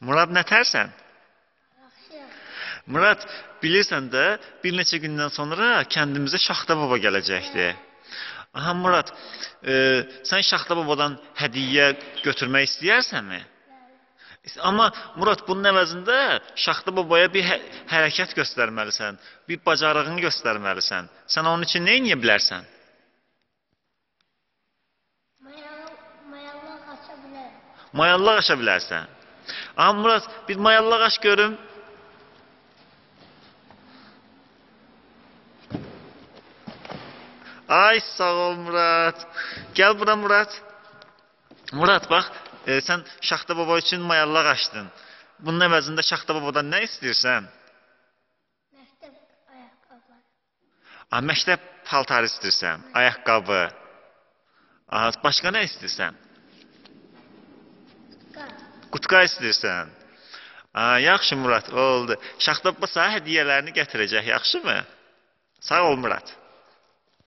Murad nətərsən? Murad, bilirsən də, bir neçə gündən sonra kəndimizə Şaxta baba gələcəkdir. Aha Murad, e, sən Şaxta babadan hədiyyə götürmək istəyirsənmi? Amma Murad bunun əvəzində Şaxta babaya bir hə hərəkət göstərməlisən, bir bacarığını göstərməlisən. Sən onun üçün nə edə bilərsən? Mayallaq aşa bilərsən. Murad, bir mayallaq aş görüm. Ay sağ ol Murad. Gəl bura Murad. Murad bax, e, sən Şaxta baba üçün mayallaq açdın. Bunun əvəzində Şaxta babadan nə istəyirsən? Məktəb ayaqqabıları. A, məktəb paltarı istəyirsən, ayaqqabı. A, başqa nə istəyirsən? Qar. Qutka istəyirsən. A, yaxşı Murad, oldu. Şaxta baba sənə hədiyyələrini gətirəcək, yaxşımı? Sağ ol Murad.